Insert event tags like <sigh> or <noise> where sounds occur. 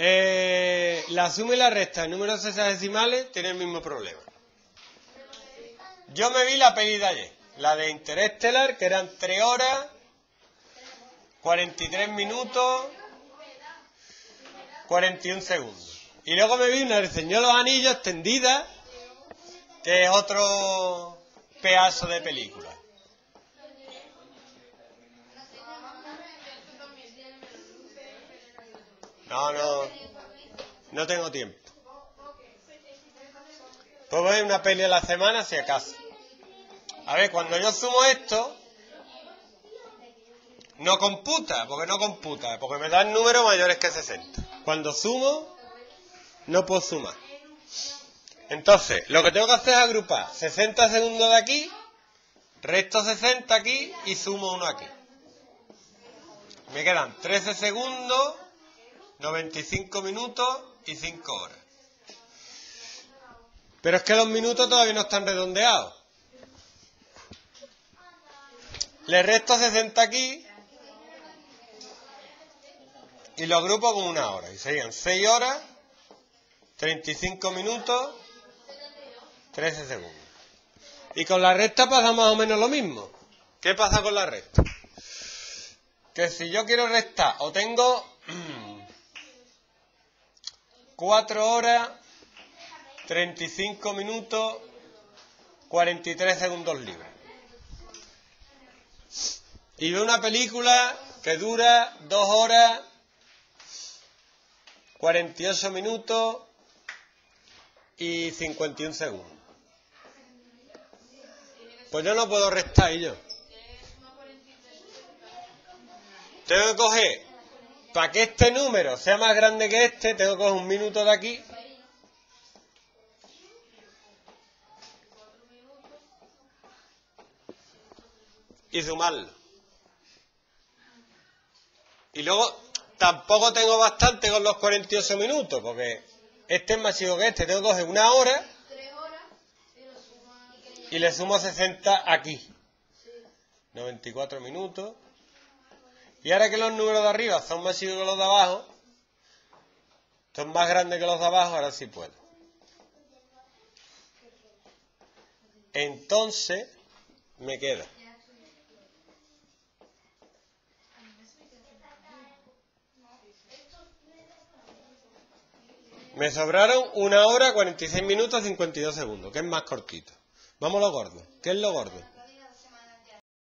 Eh, la suma y la resta en números sexagesimales tienen el mismo problema. Yo me vi la peli de ayer, la de Interestelar, que eran 3 horas, 43 minutos, 41 segundos. Y luego me vi una del Señor los Anillos extendida, que es otro pedazo de película. No, no, no tengo tiempo. Puedo ver una peli a la semana si acaso. A ver, cuando yo sumo esto, no computa, porque no computa, porque me dan números mayores que 60. Cuando sumo, no puedo sumar. Entonces, lo que tengo que hacer es agrupar 60 segundos de aquí, resto 60 aquí y sumo uno aquí. Me quedan 13 segundos, 95 minutos y 5 horas. Pero es que los minutos todavía no están redondeados. Le resto 60 aquí y lo agrupo con una hora. Y serían 6 horas, 35 minutos, 13 segundos. Y con la recta pasa más o menos lo mismo. ¿Qué pasa con la recta? Que si yo quiero restar o tengo <clears throat> 4 horas, 35 minutos, 43 segundos libres. Y veo una película que dura 2 horas, 48 minutos y 51 segundos. Pues yo no puedo restar y. Tengo que coger, para que este número sea más grande que este, tengo que coger un minuto de aquí. Y sumarlo. Y luego tampoco tengo bastante con los 48 minutos, porque este es más chico que este. Tengo que coger una hora y le sumo 60 aquí. 94 minutos. Y ahora que los números de arriba son más chicos que los de abajo, son más grandes que los de abajo, ahora sí puedo. Entonces, me queda. Me sobraron una hora, 46 minutos, 52 segundos, que es más cortito. Vamos a lo gordo. ¿Qué es lo gordo?